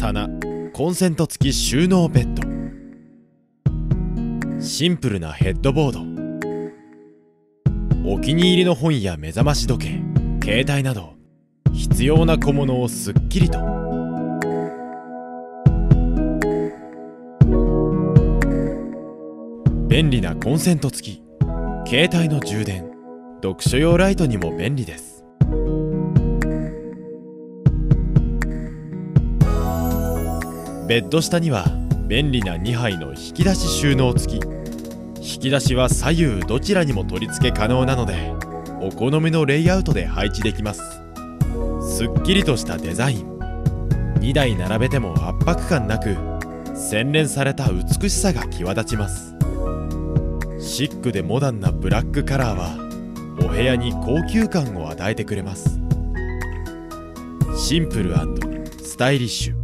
棚。コンセント付き収納ベッド。シンプルなヘッドボード。お気に入りの本や目覚まし時計携帯など必要な小物をすっきりと。便利なコンセント付き。携帯の充電。読書用ライトにも便利です。ベッド下には便利な2杯の引き出し収納付き。引き出しは左右どちらにも取り付け可能なのでお好みのレイアウトで配置できます。すっきりとしたデザイン。2台並べても圧迫感なく洗練された美しさが際立ちます。シックでモダンなブラックカラーはお部屋に高級感を与えてくれます。シンプルスタイリッシュ。